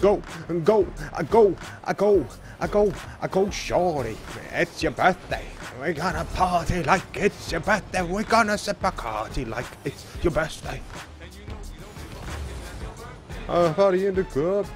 go, go, I go, I go, I go, I go, shorty. It's your birthday. We're gonna party like it's your birthday. We're gonna sip a party like it's your birthday. Uh, party in the club.